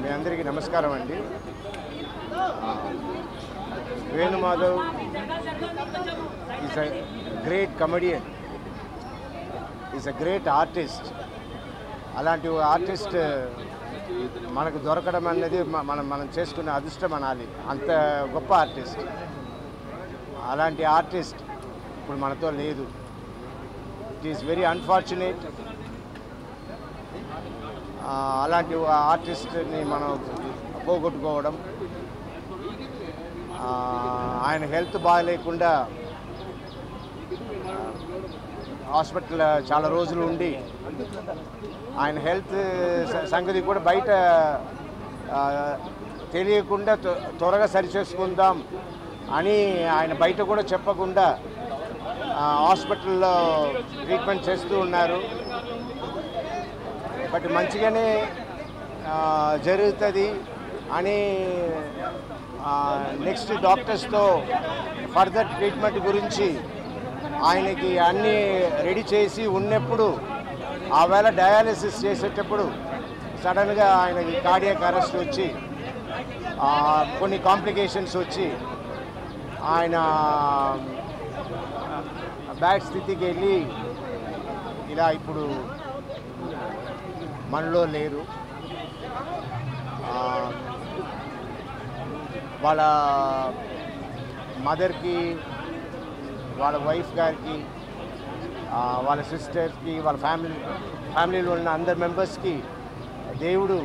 మీ అందరికీ నమస్కారం అండి. Venumadhav is a great comedian is a great artist అలాంటి ఆర్టిస్ట్ మనకు దొరకడం అనేది మనం మనం చేసుకునే అదృష్టం అనాలి. అంత గొప్ప ఆర్టిస్ట్. అలాంటి ఆర్టిస్ట్ ఇప్పుడు మనతో లేదు. ఇట్ ఈస్ వెరీ అన్ఫార్చునేట్ అలాంటి ఆర్టిస్ట్ని మనం పోగొట్టుకోవడం ఆయన హెల్త్ బాగాలేకుండా హాస్పిటల్ చాలా రోజులు ఉండి ఆయన హెల్త్ సంగతి కూడా బయట తెలియకుండా త్వ- త్వరగా సరిచేసుకుందాం అని ఆయన బయట కూడా చెప్పకుండా హాస్పిటల్లో ట్రీట్మెంట్ చేస్తూ ఉన్నారు. బట్ మంచిగానే జరుగుతుంది అని నెక్స్ట్ డాక్టర్స్తో ఫర్దర్ ట్రీట్మెంట్ గురించి ఆయనకి అన్నీ రెడీ చేసి ఉన్నప్పుడు ఆవేళ డయాలసిస్ చేసేటప్పుడు సడన్గా ఆయనకి కార్డియాక్ అరెస్ట్ వచ్చి కొన్ని కాంప్లికేషన్స్ వచ్చి ఆయన బ్యాడ్ స్థితికి వెళ్ళి ఇలా ఇప్పుడు మనలో లేరు. వాళ్ళ మదర్కి వాళ్ళ వైఫ్ గారికి వాళ్ళ సిస్టర్స్కి వాళ్ళ ఫ్యామిలీ ఫ్యామిలీలో ఉన్న అందరి మెంబర్స్కి దేవుడు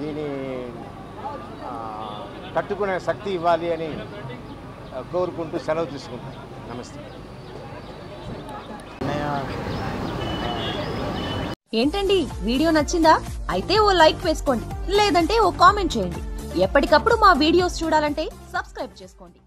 దీని తట్టుకునే శక్తి ఇవ్వాలి అని కోరుకుంటూ సెలవు తీసుకుంటాను నమస్తే. ఏంటండి? వీడియో నచ్చిందా? అయితే ఓ లైక్ వేసుకోండి లేదంటే ఓ కామెంట్ చేయండి. ఎప్పటికప్పుడు మా వీడియోస్ చూడాలంటే సబ్స్క్రైబ్ చేసుకోండి.